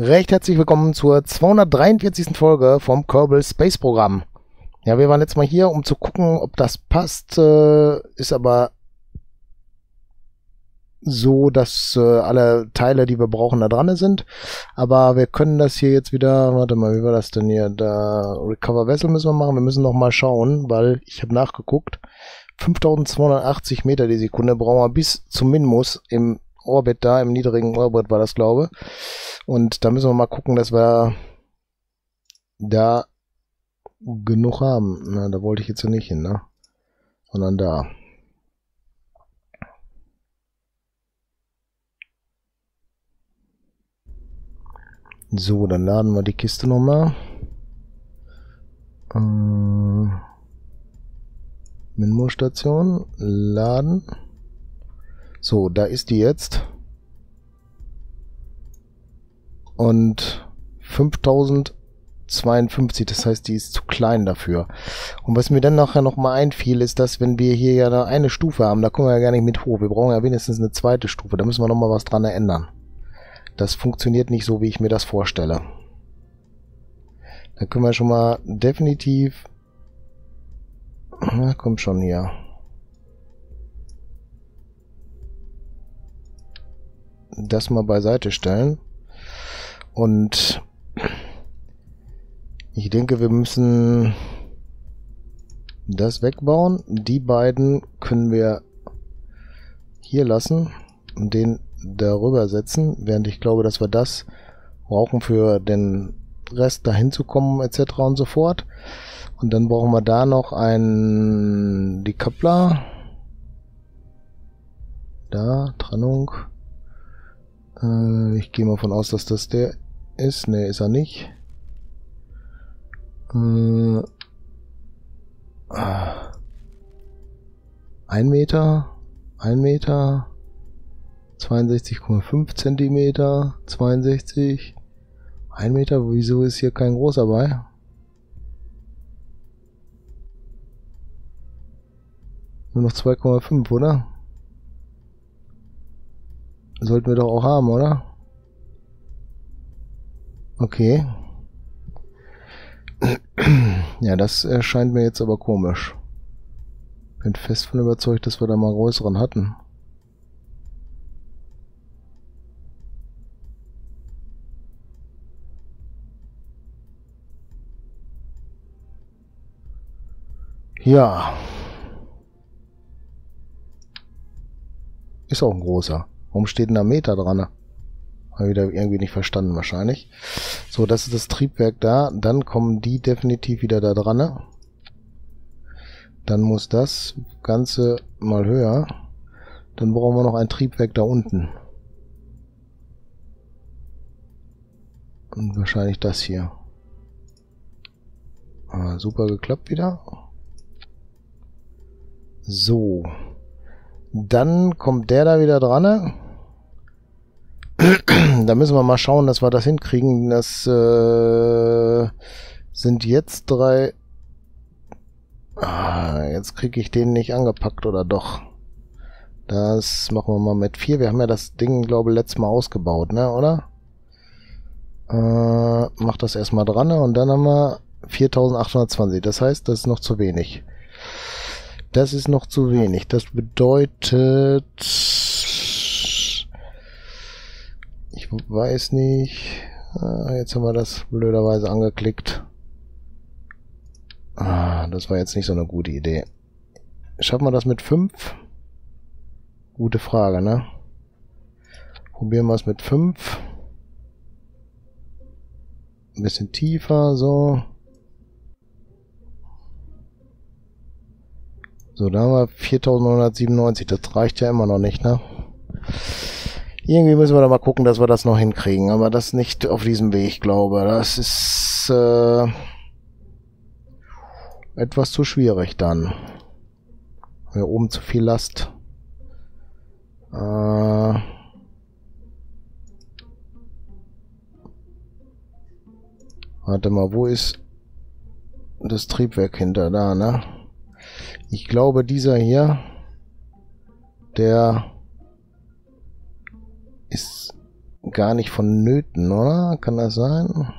Recht herzlich willkommen zur 243. Folge vom Kerbal Space Programm. Ja, wir waren jetzt mal hier, um zu gucken, ob das passt. Äh, ist aber so, dass äh, alle Teile, die wir brauchen, da dran sind. Aber wir können das hier jetzt wieder, warte mal, wie war das denn hier? Da Recover Vessel müssen wir machen. Wir müssen noch mal schauen, weil ich habe nachgeguckt. 5280 Meter die Sekunde brauchen wir bis zum Minmus im Orbit da, im niedrigen Orbit war das, glaube Und da müssen wir mal gucken, dass wir da genug haben. Na, da wollte ich jetzt nicht hin, ne? Sondern da. So, dann laden wir die Kiste nochmal. Ähm, Minmo-Station. Laden. So, da ist die jetzt. Und 5052, das heißt, die ist zu klein dafür. Und was mir dann nachher nochmal einfiel, ist, dass wenn wir hier ja eine Stufe haben, da kommen wir ja gar nicht mit hoch. Wir brauchen ja wenigstens eine zweite Stufe. Da müssen wir nochmal was dran ändern. Das funktioniert nicht so, wie ich mir das vorstelle. Da können wir schon mal definitiv... Na, komm schon hier. Das mal beiseite stellen. Und ich denke, wir müssen das wegbauen. Die beiden können wir hier lassen und den darüber setzen, während ich glaube, dass wir das brauchen für den Rest dahin zu kommen etc. und so fort. Und dann brauchen wir da noch ein Decoupler. Da, Trennung. Äh, ich gehe mal von aus, dass das der ist. Ne, ist er nicht. Äh, ah. ein Meter. Ein Meter. 62,5 Zentimeter, 62, 1 Meter, wieso ist hier kein großer bei? Nur noch 2,5, oder? Sollten wir doch auch haben, oder? Okay. Ja, das erscheint mir jetzt aber komisch. Bin fest von überzeugt, dass wir da mal größeren hatten. Ja. Ist auch ein großer. Warum steht denn da Meter dran? Habe wieder irgendwie nicht verstanden wahrscheinlich. So, das ist das Triebwerk da. Dann kommen die definitiv wieder da dran. Dann muss das Ganze mal höher. Dann brauchen wir noch ein Triebwerk da unten. Und wahrscheinlich das hier. Ah, super geklappt wieder. So. Dann kommt der da wieder dran. Ne? da müssen wir mal schauen, dass wir das hinkriegen. Das äh, sind jetzt drei. Ah, jetzt kriege ich den nicht angepackt, oder doch? Das machen wir mal mit vier. Wir haben ja das Ding, glaube ich, letztes Mal ausgebaut, ne, oder? Äh, mach das erstmal dran ne? und dann haben wir 4820. Das heißt, das ist noch zu wenig. Das ist noch zu wenig. Das bedeutet... Ich weiß nicht... Ah, jetzt haben wir das blöderweise angeklickt. Ah, das war jetzt nicht so eine gute Idee. Schaffen wir das mit 5? Gute Frage, ne? Probieren wir es mit 5. Ein bisschen tiefer, so. So, da haben wir 4997. Das reicht ja immer noch nicht, ne? Irgendwie müssen wir da mal gucken, dass wir das noch hinkriegen. Aber das nicht auf diesem Weg, glaube Das ist äh, etwas zu schwierig dann. Hier oben zu viel Last. Äh, warte mal, wo ist das Triebwerk hinter da, ne? Ich glaube, dieser hier, der ist gar nicht vonnöten, oder? Kann das sein?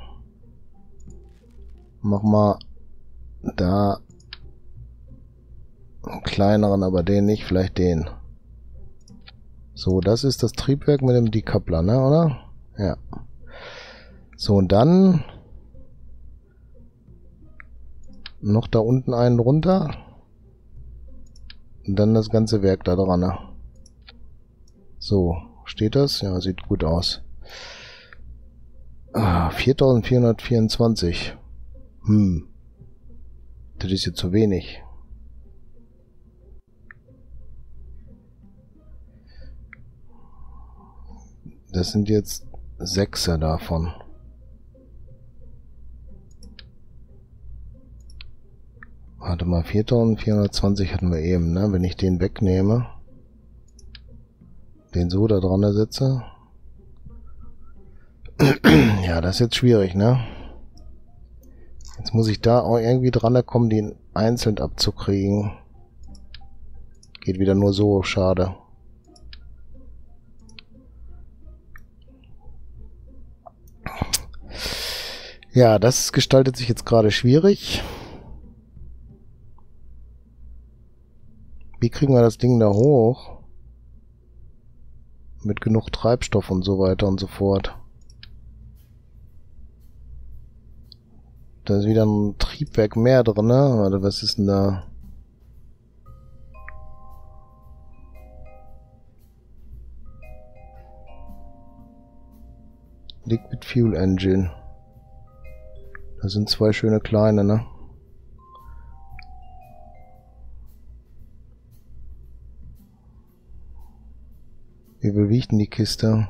Mach mal da einen kleineren, aber den nicht, vielleicht den. So, das ist das Triebwerk mit dem Decoupler, ne, oder? Ja. So, und dann noch da unten einen runter. Und dann das ganze Werk da dran. Ne? So, steht das? Ja, sieht gut aus. Ah, 4424. Hm. Das ist jetzt zu wenig. Das sind jetzt Sechser davon. Warte mal, 4420 hatten wir eben, ne? Wenn ich den wegnehme, den so da dran setze. ja, das ist jetzt schwierig, ne? Jetzt muss ich da auch irgendwie dran kommen, den einzeln abzukriegen. Geht wieder nur so, schade. Ja, das gestaltet sich jetzt gerade schwierig. Wie kriegen wir das Ding da hoch? Mit genug Treibstoff und so weiter und so fort. Da ist wieder ein Triebwerk mehr drin, ne? Warte, was ist denn da? Liquid Fuel Engine. Da sind zwei schöne kleine, ne? Wie viel wiegt denn die Kiste?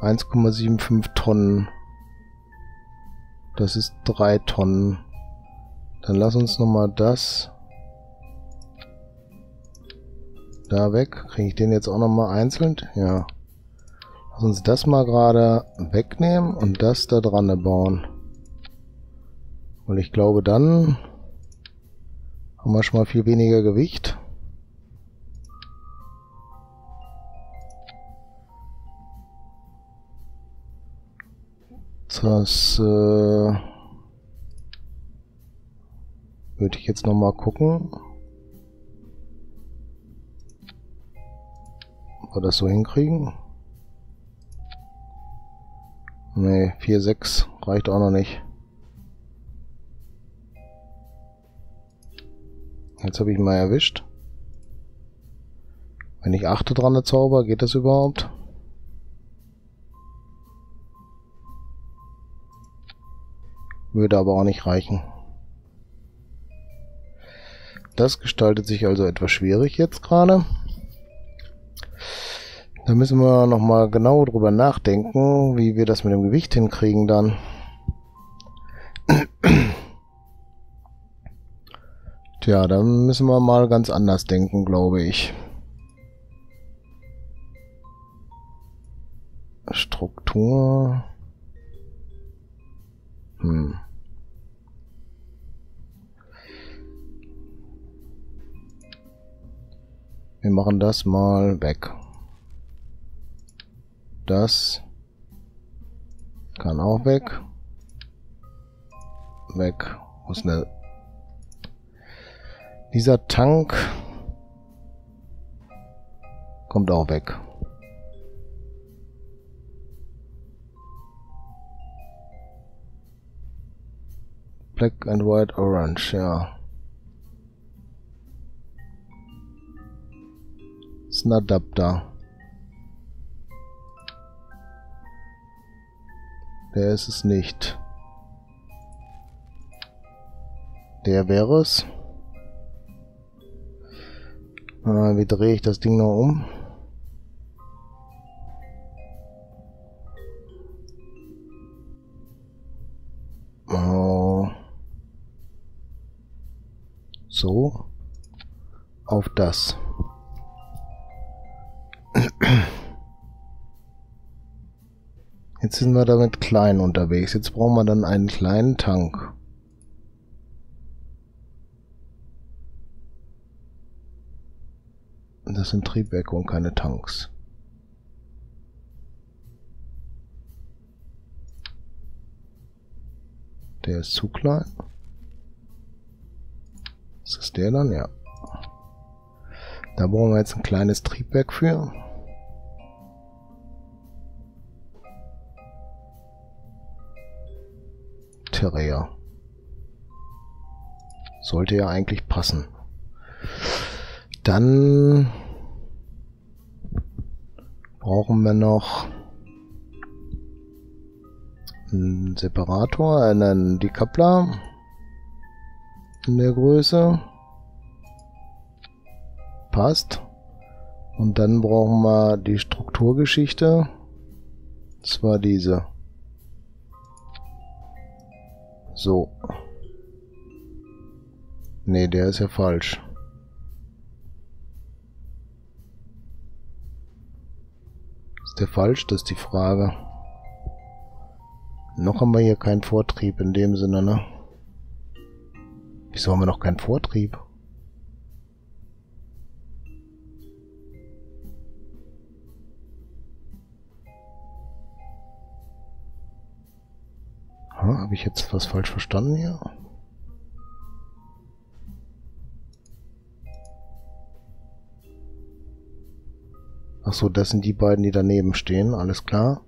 1,75 Tonnen. Das ist 3 Tonnen. Dann lass uns nochmal das da weg. Kriege ich den jetzt auch nochmal einzeln? Ja. Lass uns das mal gerade wegnehmen und das da dran bauen. Weil ich glaube, dann haben wir schon mal viel weniger Gewicht. Das äh, würde ich jetzt noch mal gucken. Ob wir das so hinkriegen. Nee, 4,6 reicht auch noch nicht. Jetzt habe ich ihn mal erwischt. Wenn ich achte dran der Zauber, geht das überhaupt? Würde aber auch nicht reichen. Das gestaltet sich also etwas schwierig jetzt gerade. Da müssen wir nochmal genau drüber nachdenken, wie wir das mit dem Gewicht hinkriegen dann. Tja, dann müssen wir mal ganz anders denken, glaube ich. Struktur. Hm. Wir machen das mal weg. Das kann auch weg. Weg. Wo eine dieser Tank kommt auch weg. Black and White Orange, ja. ist ein Adapter. Der ist es nicht. Der wäre es. Äh, wie drehe ich das Ding noch um? Oh. So. Auf das. Jetzt sind wir damit klein unterwegs. Jetzt brauchen wir dann einen kleinen Tank. Das sind Triebwerke und keine Tanks. Der ist zu klein. Ist das der dann? Ja. Da brauchen wir jetzt ein kleines Triebwerk für. Terrea. Sollte ja eigentlich passen. Dann brauchen wir noch einen Separator, einen Decoupler in der Größe. Passt. Und dann brauchen wir die Strukturgeschichte. Und zwar diese. So. Nee, der ist ja falsch. Der falsch? Das ist die Frage. Noch haben wir hier keinen Vortrieb in dem Sinne, ne? Wieso haben wir noch keinen Vortrieb? Habe ich jetzt was falsch verstanden hier? Ach so, das sind die beiden, die daneben stehen. Alles klar.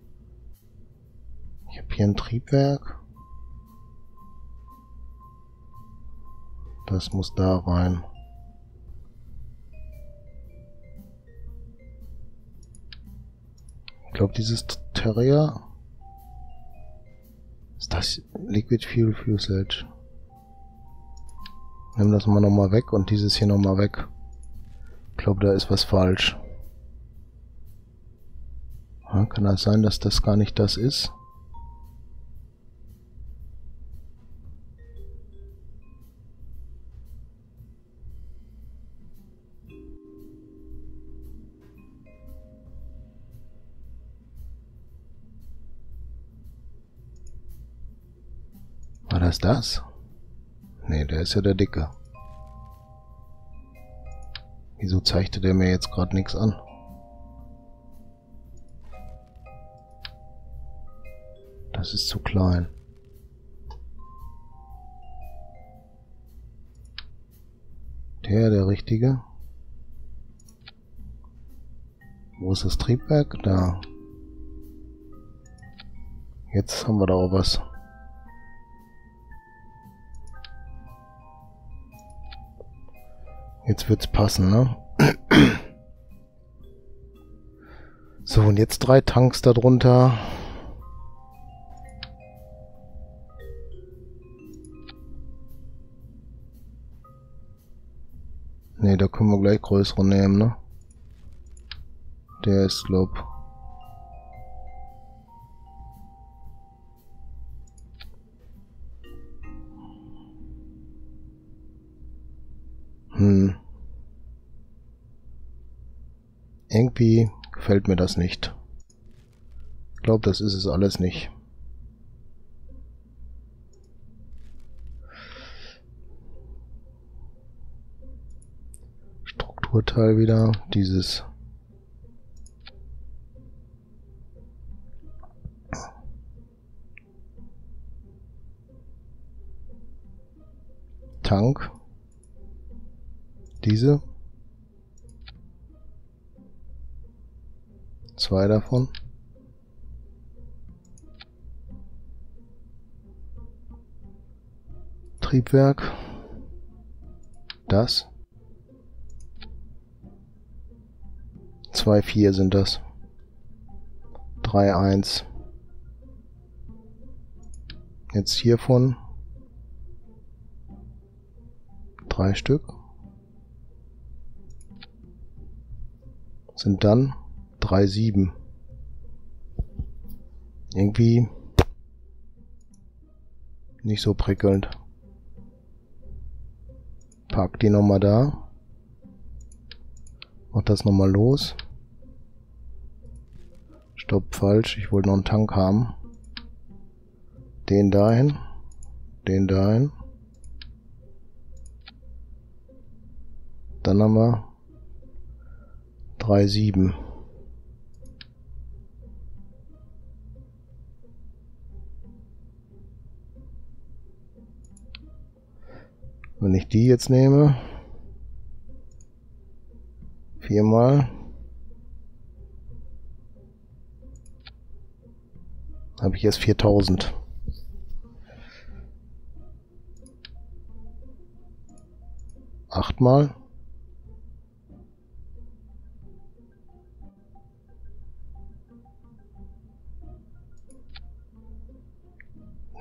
Ich habe hier ein Triebwerk. Das muss da rein. Ich glaube, dieses Terrier ist das Liquid Fuel Fusage. Nimm das mal nochmal weg und dieses hier nochmal weg. Ich glaube, da ist was falsch. Kann das sein, dass das gar nicht das ist? War das das? Nee, der ist ja der Dicke. Wieso zeigte der mir jetzt gerade nichts an? Das ist zu klein. Der, der richtige. Wo ist das Triebwerk? Da. Jetzt haben wir da auch was. Jetzt wird's passen, ne? So, und jetzt drei Tanks darunter. Ne, da können wir gleich größere nehmen, ne? Der ist, glaub... Hm. Irgendwie gefällt mir das nicht. Ich glaube, das ist es alles nicht. Strukturteil wieder, dieses Tank, diese, zwei davon. Triebwerk, das. Zwei vier sind das. Drei eins. Jetzt hiervon. Drei Stück. Sind dann drei sieben. Irgendwie nicht so prickelnd. Pack die nochmal da. Mach das nochmal los. Stopp, falsch. Ich wollte noch einen Tank haben. Den dahin. Den dahin. Dann haben wir Drei, sieben. Wenn ich die jetzt nehme, viermal, habe ich jetzt 4000. Achtmal.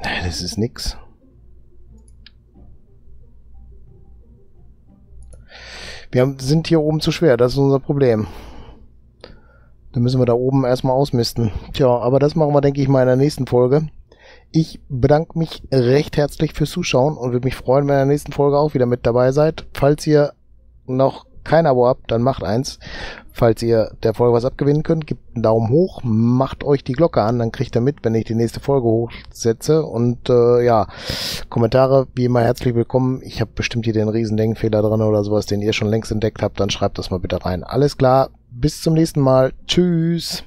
Das ist nix. Wir sind hier oben zu schwer, das ist unser Problem. Dann müssen wir da oben erstmal ausmisten. Tja, aber das machen wir, denke ich, mal in der nächsten Folge. Ich bedanke mich recht herzlich fürs Zuschauen und würde mich freuen, wenn ihr in der nächsten Folge auch wieder mit dabei seid. Falls ihr noch kein Abo habt, dann macht eins. Falls ihr der Folge was abgewinnen könnt, gebt einen Daumen hoch, macht euch die Glocke an, dann kriegt ihr mit, wenn ich die nächste Folge hochsetze. Und äh, ja, Kommentare wie immer herzlich willkommen. Ich habe bestimmt hier den riesen Denkfehler drin oder sowas, den ihr schon längst entdeckt habt, dann schreibt das mal bitte rein. Alles klar, bis zum nächsten Mal. Tschüss.